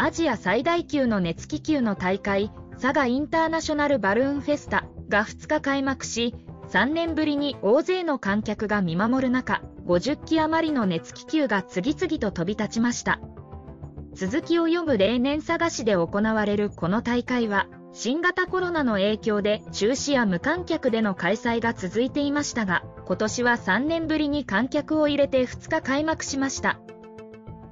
アジア最大級の熱気球の大会、佐賀インターナショナルバルーンフェスタが2日開幕し、3年ぶりに大勢の観客が見守る中、50機余りの熱気球が次々と飛び立ちました。続きを読む例年佐賀市で行われるこの大会は、新型コロナの影響で中止や無観客での開催が続いていましたが、今年は3年ぶりに観客を入れて2日開幕しました。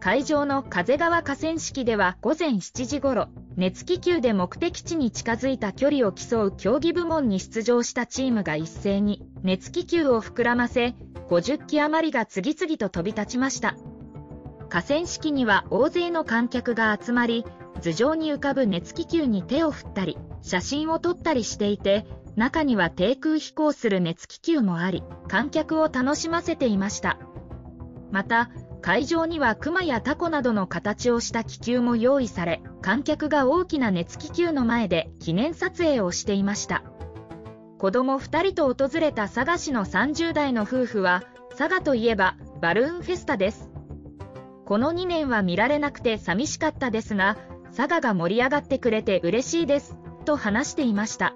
会場の風川河川敷では午前7時ごろ、熱気球で目的地に近づいた距離を競う競技部門に出場したチームが一斉に熱気球を膨らませ、50機余りが次々と飛び立ちました。河川敷には大勢の観客が集まり、頭上に浮かぶ熱気球に手を振ったり、写真を撮ったりしていて、中には低空飛行する熱気球もあり、観客を楽しませていました。また、会場には熊やタコなどの形をした気球も用意され、観客が大きな熱気球の前で記念撮影をしていました。子供2人と訪れた佐賀市の30代の夫婦は、佐賀といえばバルーンフェスタです。この2年は見られなくて寂しかったですが、佐賀が盛り上がってくれて嬉しいです、と話していました。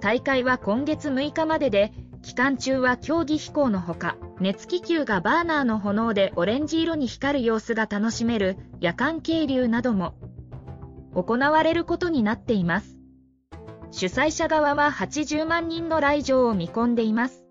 大会は今月6日までで、期間中は競技飛行のほか、熱気球がバーナーの炎でオレンジ色に光る様子が楽しめる夜間渓流なども行われることになっています。主催者側は80万人の来場を見込んでいます。